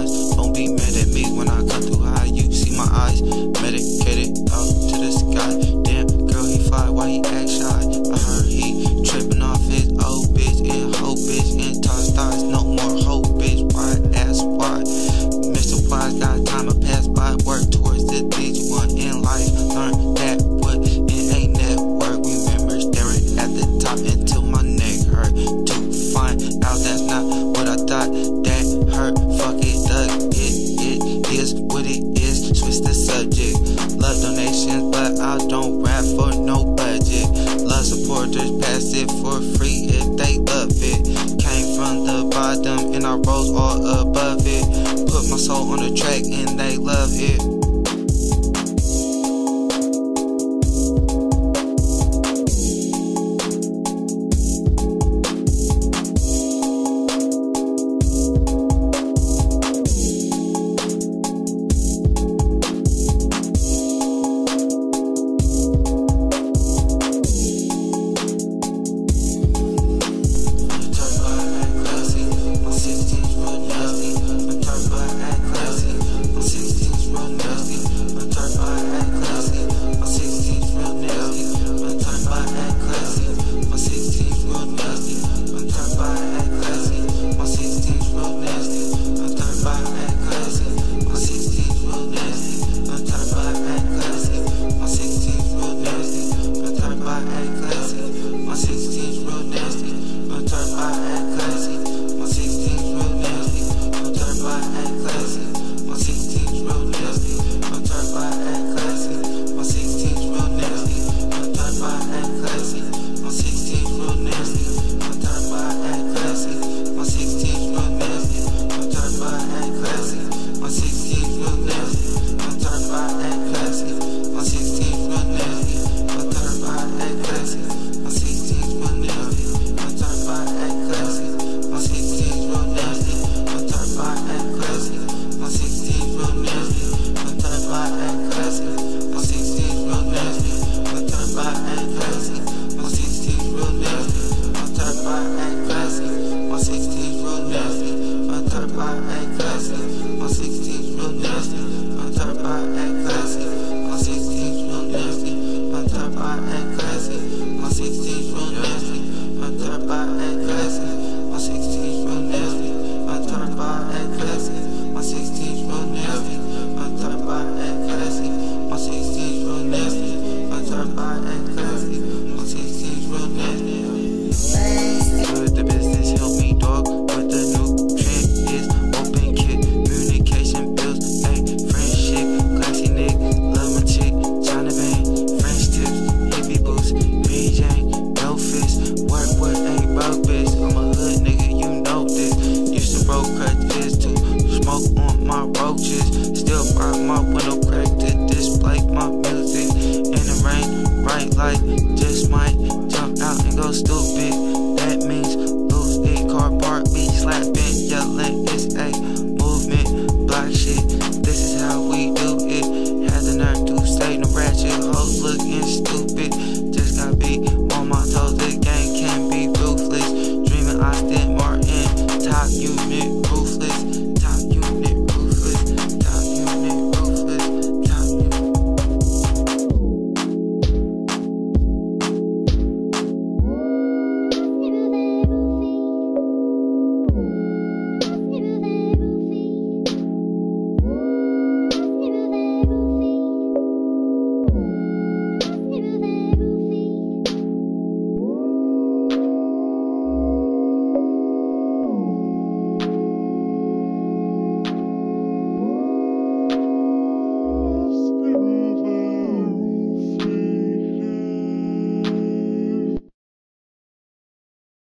eyes. Don't be mad at me when I come too high. You see my eyes, medic. I don't rap for no budget. Love supporters pass it for free if they love it. Came from the bottom and I rose all above it. Put my soul on the track and they love it. why